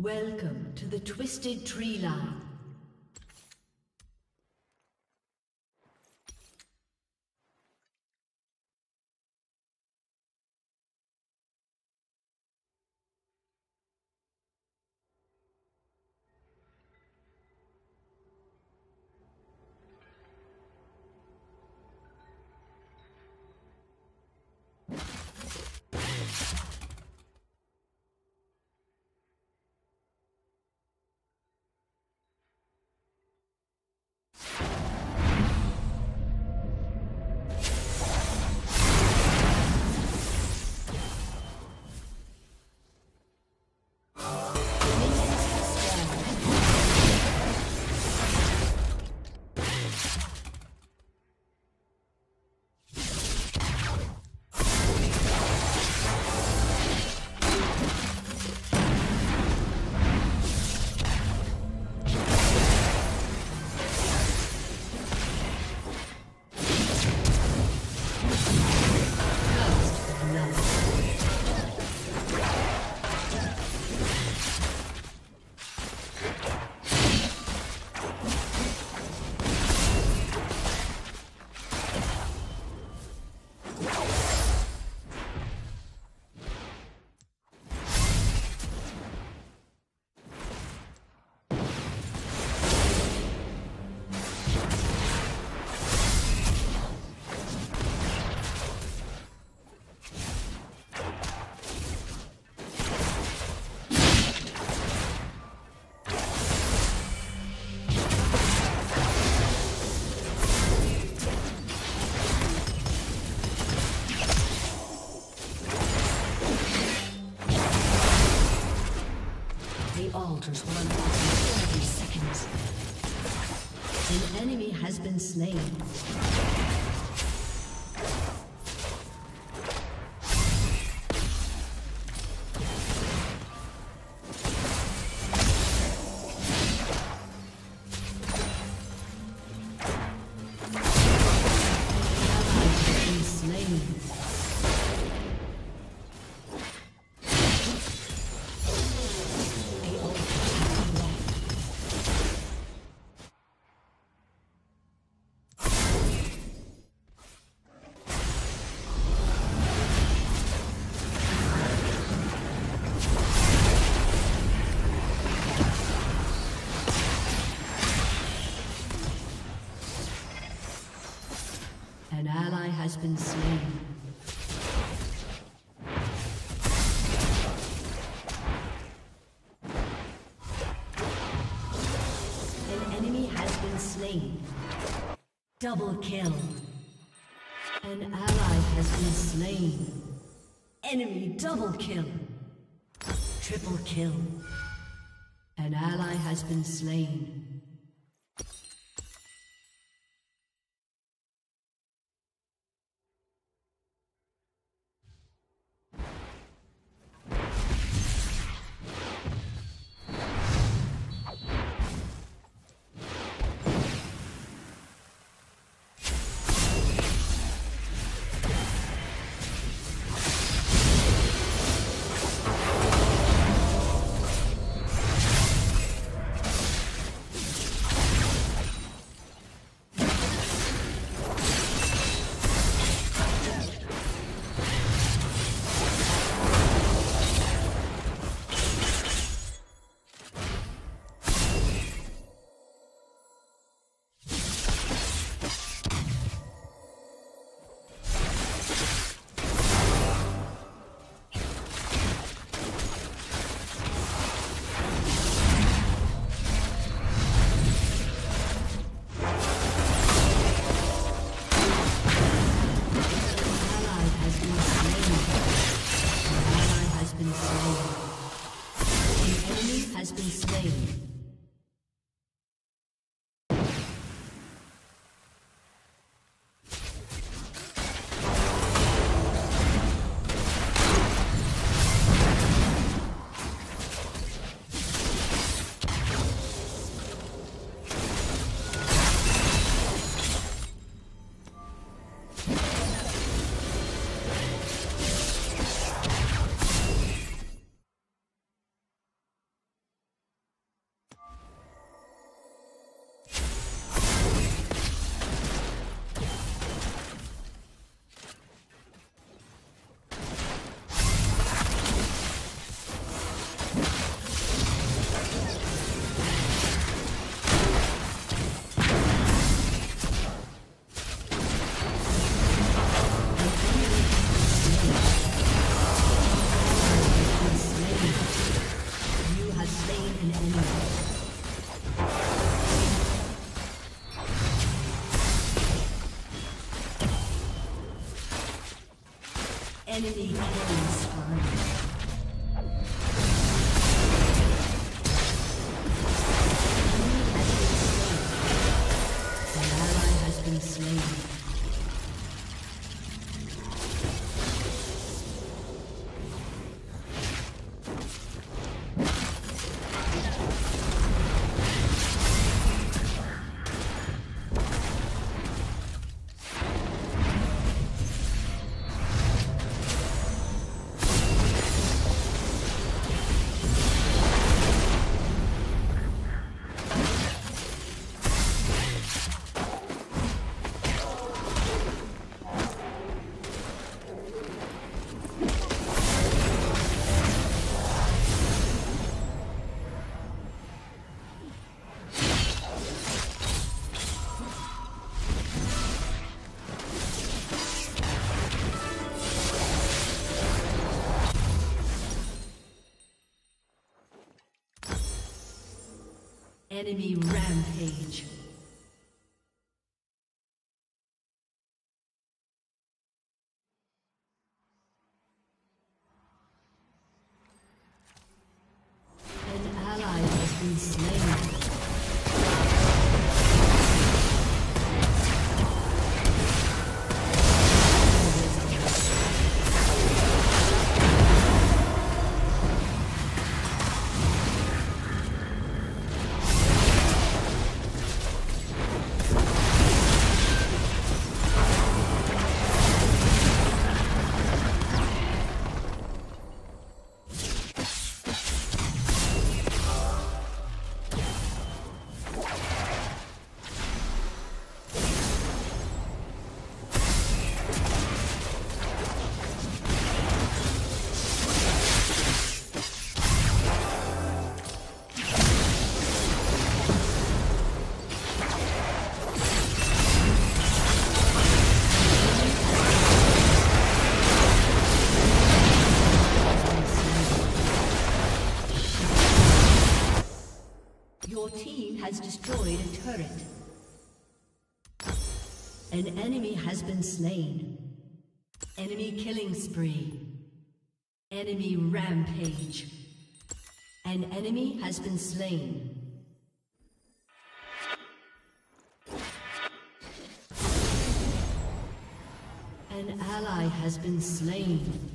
Welcome to the Twisted Treeline. Altars will unlock in 30 seconds. An enemy has been slain. Been slain. An enemy has been slain. Double kill. An ally has been slain. Enemy double kill. Triple kill. An ally has been slain. Enemy rampage. An enemy has been slain. Enemy killing spree. Enemy rampage. An enemy has been slain. An ally has been slain.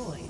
Destroyed.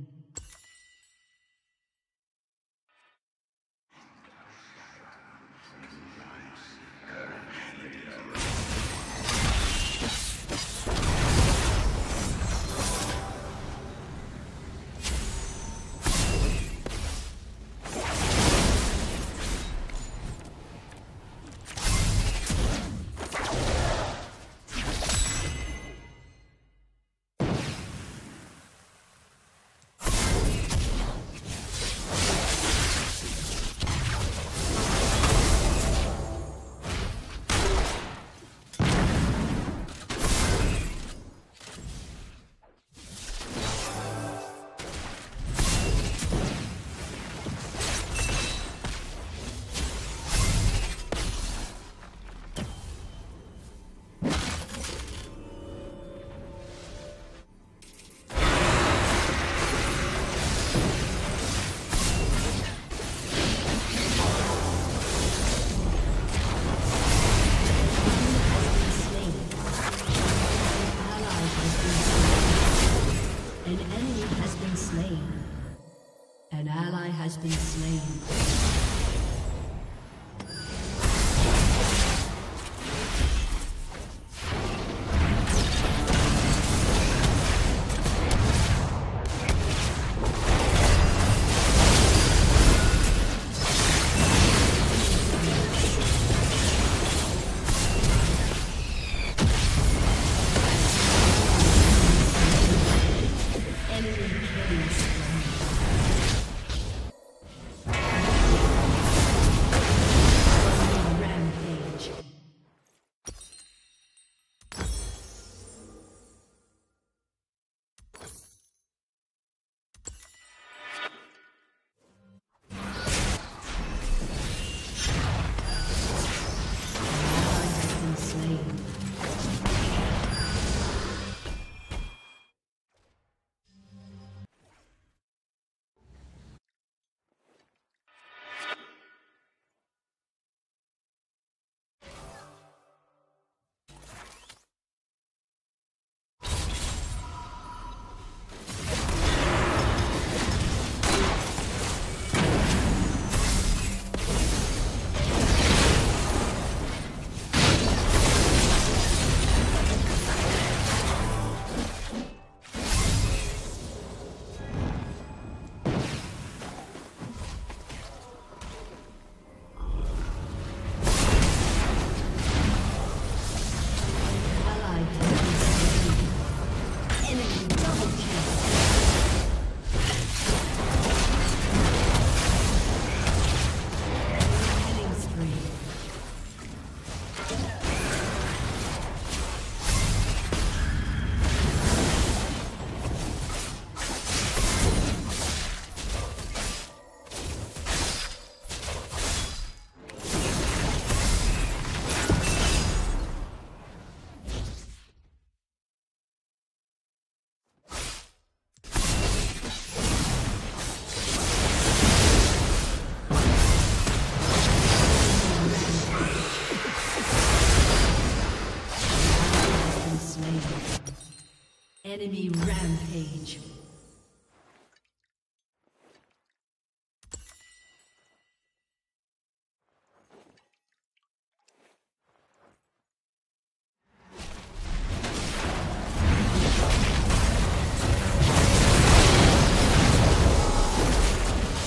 Enemy rampage.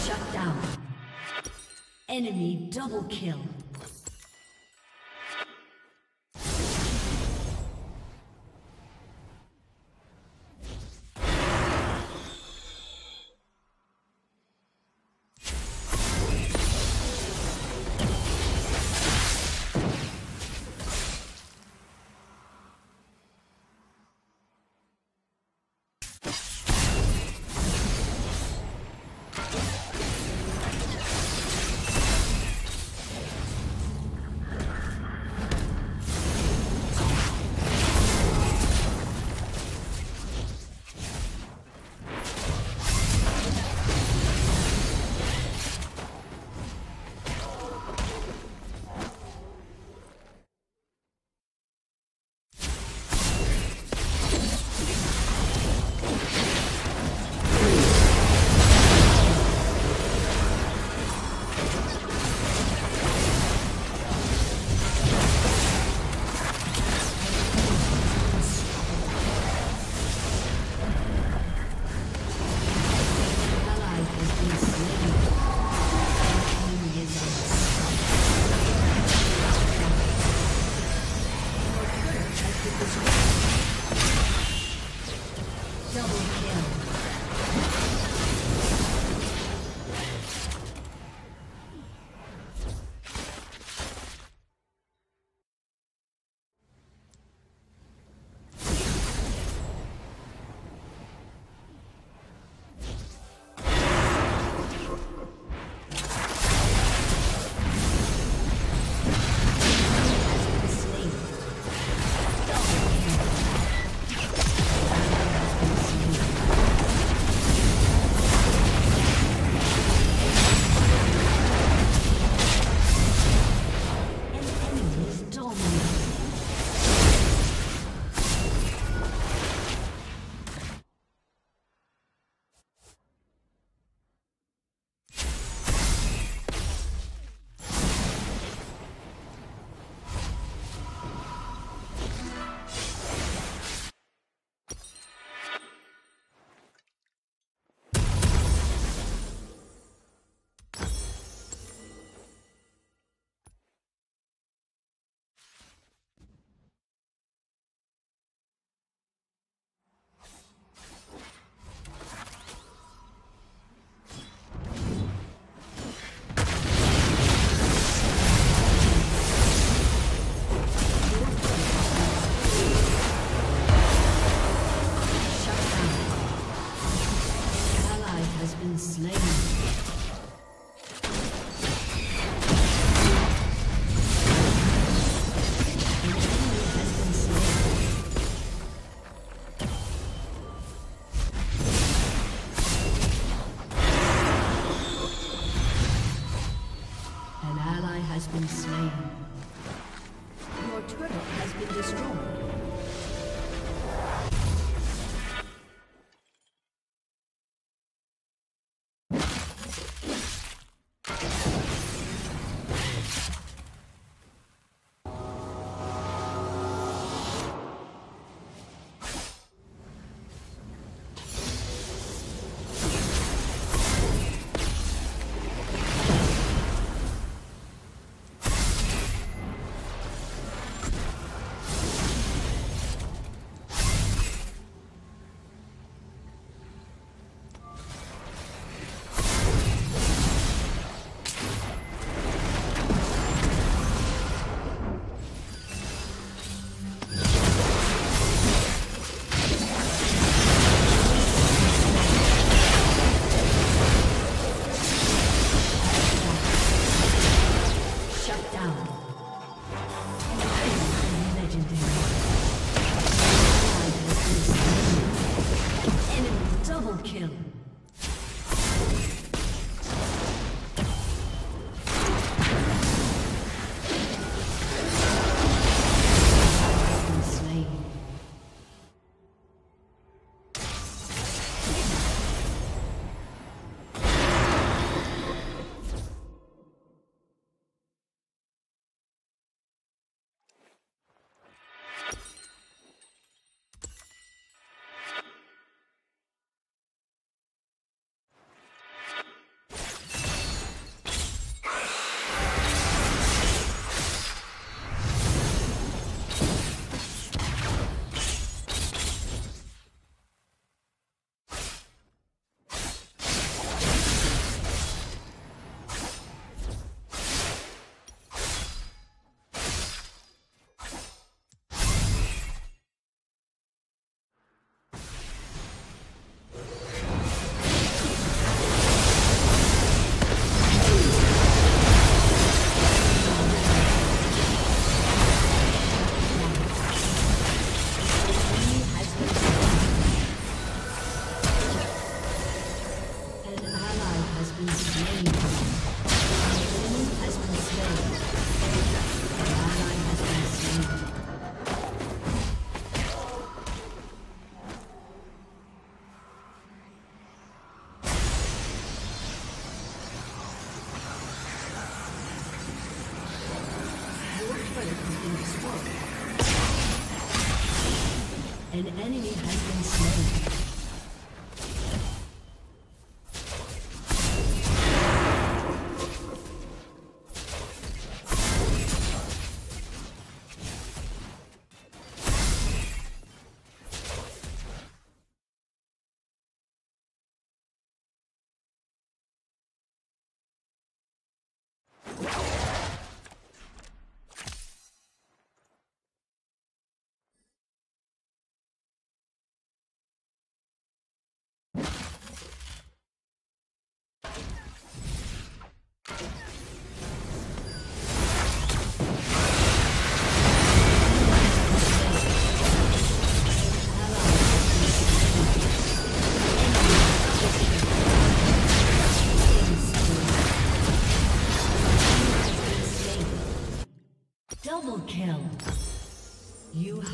Shut down. Enemy double kill.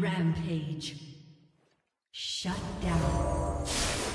rampage. Shut down.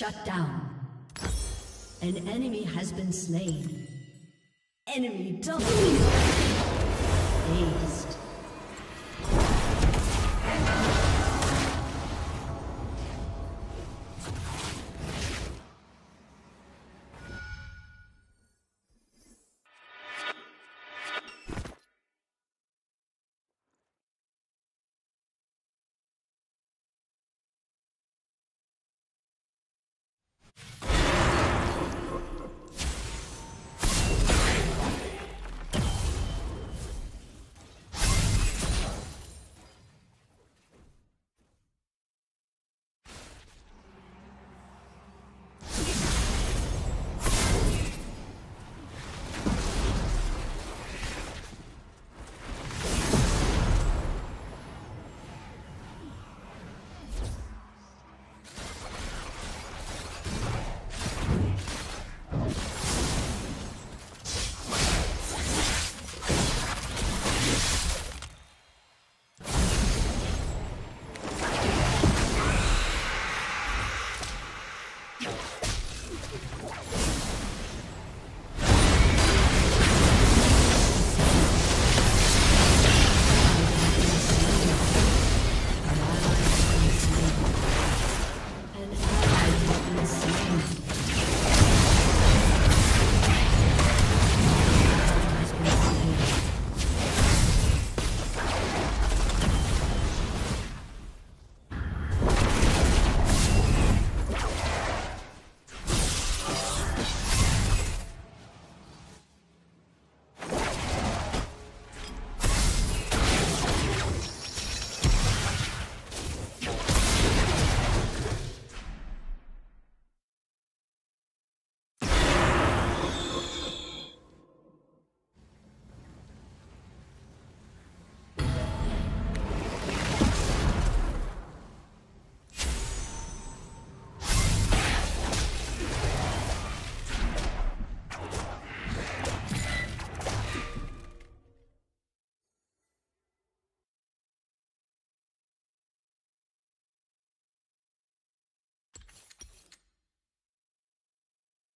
Shut down. An enemy has been slain. Enemy double. Aced.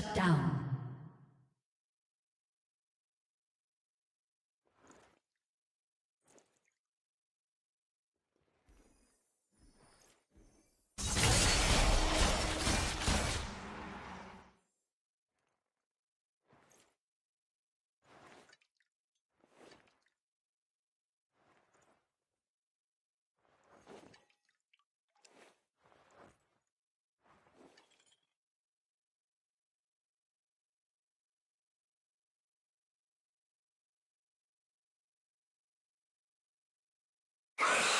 Shut down. you